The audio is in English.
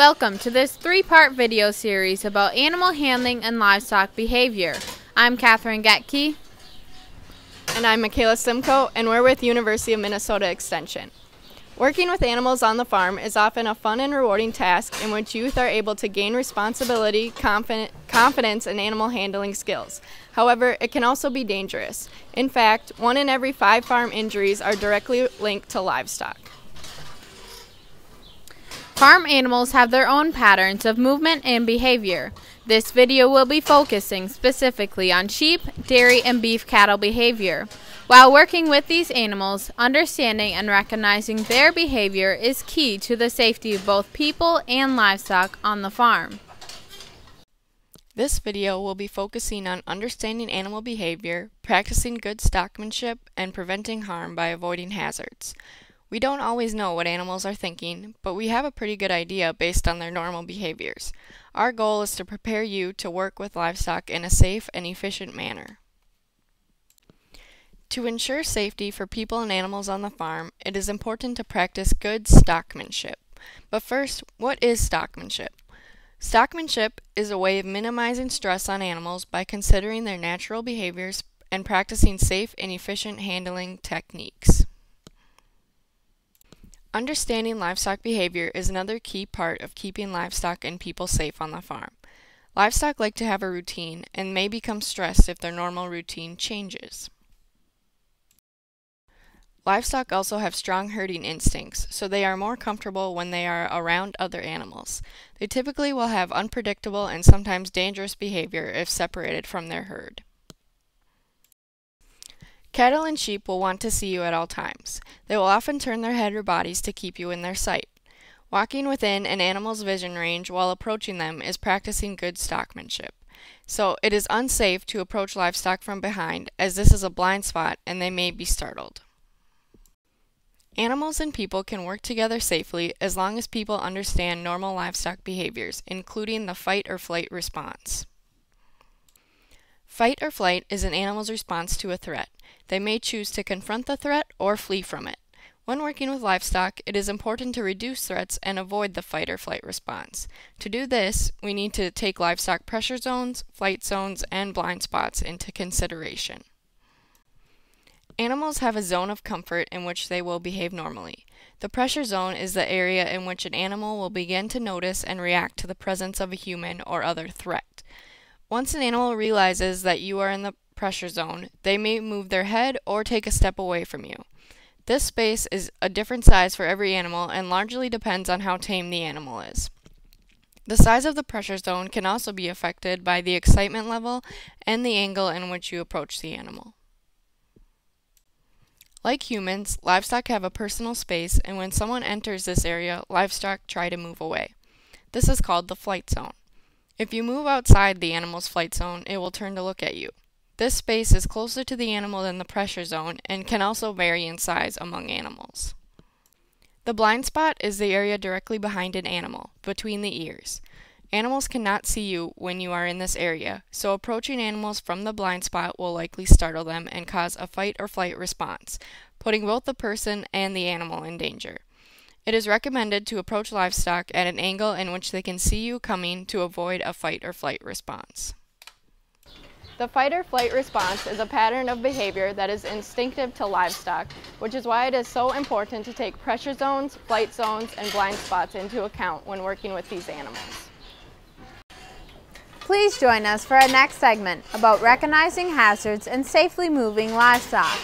Welcome to this three-part video series about animal handling and livestock behavior. I'm Katherine Getke. And I'm Michaela Simcoe, and we're with University of Minnesota Extension. Working with animals on the farm is often a fun and rewarding task in which youth are able to gain responsibility, confidence, and animal handling skills. However, it can also be dangerous. In fact, one in every five farm injuries are directly linked to livestock. Farm animals have their own patterns of movement and behavior. This video will be focusing specifically on sheep, dairy, and beef cattle behavior. While working with these animals, understanding and recognizing their behavior is key to the safety of both people and livestock on the farm. This video will be focusing on understanding animal behavior, practicing good stockmanship, and preventing harm by avoiding hazards. We don't always know what animals are thinking, but we have a pretty good idea based on their normal behaviors. Our goal is to prepare you to work with livestock in a safe and efficient manner. To ensure safety for people and animals on the farm, it is important to practice good stockmanship. But first, what is stockmanship? Stockmanship is a way of minimizing stress on animals by considering their natural behaviors and practicing safe and efficient handling techniques. Understanding livestock behavior is another key part of keeping livestock and people safe on the farm. Livestock like to have a routine and may become stressed if their normal routine changes. Livestock also have strong herding instincts, so they are more comfortable when they are around other animals. They typically will have unpredictable and sometimes dangerous behavior if separated from their herd. Cattle and sheep will want to see you at all times. They will often turn their head or bodies to keep you in their sight. Walking within an animal's vision range while approaching them is practicing good stockmanship. So it is unsafe to approach livestock from behind as this is a blind spot and they may be startled. Animals and people can work together safely as long as people understand normal livestock behaviors, including the fight or flight response. Fight or flight is an animal's response to a threat. They may choose to confront the threat or flee from it. When working with livestock, it is important to reduce threats and avoid the fight or flight response. To do this, we need to take livestock pressure zones, flight zones, and blind spots into consideration. Animals have a zone of comfort in which they will behave normally. The pressure zone is the area in which an animal will begin to notice and react to the presence of a human or other threat. Once an animal realizes that you are in the pressure zone, they may move their head or take a step away from you. This space is a different size for every animal and largely depends on how tame the animal is. The size of the pressure zone can also be affected by the excitement level and the angle in which you approach the animal. Like humans, livestock have a personal space, and when someone enters this area, livestock try to move away. This is called the flight zone. If you move outside the animal's flight zone, it will turn to look at you. This space is closer to the animal than the pressure zone and can also vary in size among animals. The blind spot is the area directly behind an animal, between the ears. Animals cannot see you when you are in this area, so approaching animals from the blind spot will likely startle them and cause a fight or flight response, putting both the person and the animal in danger. It is recommended to approach livestock at an angle in which they can see you coming to avoid a fight or flight response. The fight or flight response is a pattern of behavior that is instinctive to livestock, which is why it is so important to take pressure zones, flight zones, and blind spots into account when working with these animals. Please join us for our next segment about recognizing hazards and safely moving livestock.